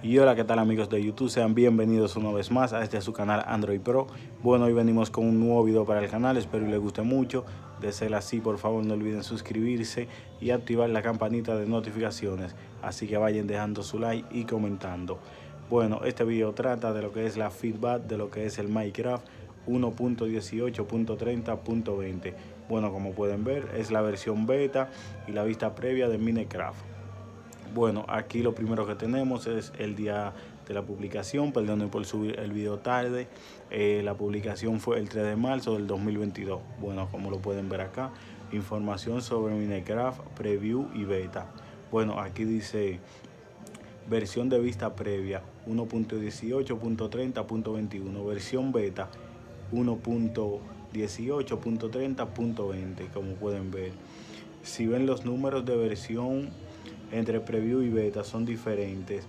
Y hola, ¿qué tal amigos de YouTube? Sean bienvenidos una vez más a este su canal Android Pro. Bueno, hoy venimos con un nuevo video para el canal, espero que les guste mucho. De ser así, por favor no olviden suscribirse y activar la campanita de notificaciones. Así que vayan dejando su like y comentando. Bueno, este video trata de lo que es la feedback de lo que es el Minecraft 1.18.30.20. Bueno, como pueden ver, es la versión beta y la vista previa de Minecraft. Bueno, aquí lo primero que tenemos es el día de la publicación, perdón por subir el video tarde. Eh, la publicación fue el 3 de marzo del 2022. Bueno, como lo pueden ver acá, información sobre Minecraft, preview y beta. Bueno, aquí dice versión de vista previa 1.18.30.21, versión beta 1.18.30.20, como pueden ver. Si ven los números de versión entre preview y beta son diferentes.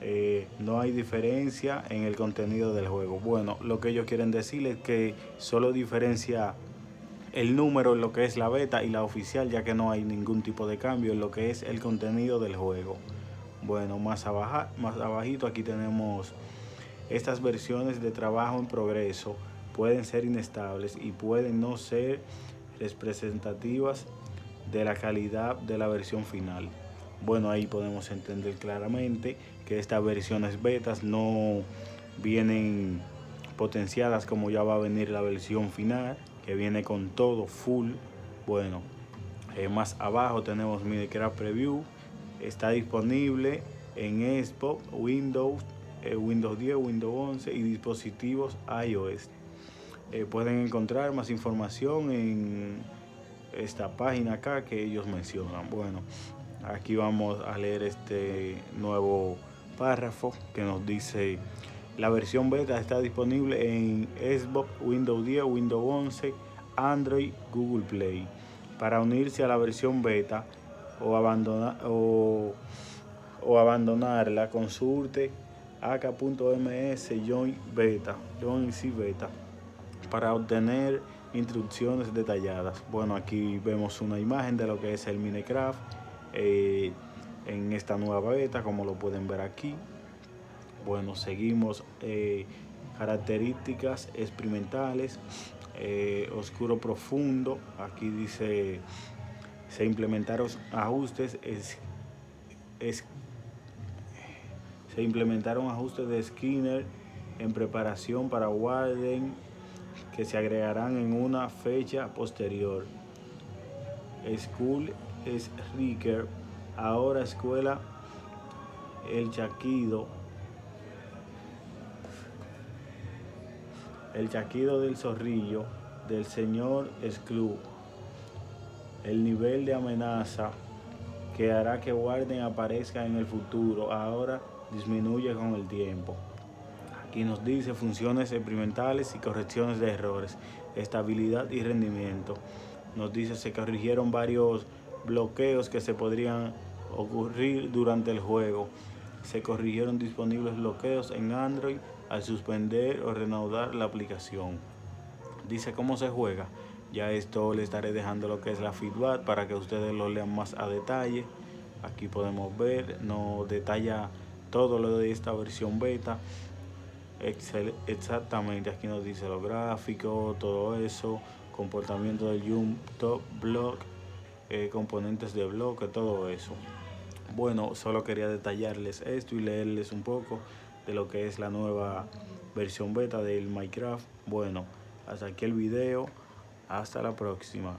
Eh, no hay diferencia en el contenido del juego. Bueno, lo que ellos quieren decir es que solo diferencia el número en lo que es la beta y la oficial, ya que no hay ningún tipo de cambio en lo que es el contenido del juego. Bueno, más, abajo, más abajito aquí tenemos estas versiones de trabajo en progreso. Pueden ser inestables y pueden no ser representativas de la calidad de la versión final. Bueno, ahí podemos entender claramente que estas versiones betas no vienen potenciadas como ya va a venir la versión final, que viene con todo full. Bueno, eh, más abajo tenemos Minecraft Preview. Está disponible en Xbox, Windows, eh, Windows 10, Windows 11 y dispositivos iOS. Eh, pueden encontrar más información en esta página acá que ellos mencionan. Bueno, Aquí vamos a leer este nuevo párrafo que nos dice la versión beta está disponible en Xbox, Windows 10, Windows 11, Android, Google Play. Para unirse a la versión beta o, abandonar, o, abandonarla, consulte ak.ms join beta, join beta para obtener instrucciones detalladas. Bueno, aquí vemos una imagen de lo que es el Minecraft eh, en esta nueva beta, como lo pueden ver aquí. Bueno, seguimos eh, características experimentales, eh, oscuro profundo. Aquí dice se implementaron ajustes es, se implementaron ajustes de Skinner en preparación para Warden que se agregarán en una fecha posterior. School es Ricker, ahora escuela El Chaquido, El Chaquido del Zorrillo del señor Sclub. El nivel de amenaza que hará que Warden aparezca en el futuro ahora disminuye con el tiempo. Aquí nos dice funciones experimentales y correcciones de errores, estabilidad y rendimiento. Nos dice se corrigieron varios bloqueos que se podrían ocurrir durante el juego. Se corrigieron disponibles bloqueos en Android al suspender o reanudar la aplicación. Dice cómo se juega. Ya esto le estaré dejando lo que es la feedback para que ustedes lo lean más a detalle. Aquí podemos ver, nos detalla todo lo de esta versión beta. exactamente, aquí nos dice los gráficos, todo eso, comportamiento del Jump Top Block, eh, componentes de bloque, todo eso. Bueno, solo quería detallarles esto y leerles un poco de lo que es la nueva versión beta del Minecraft. Bueno, hasta aquí el video. Hasta la próxima.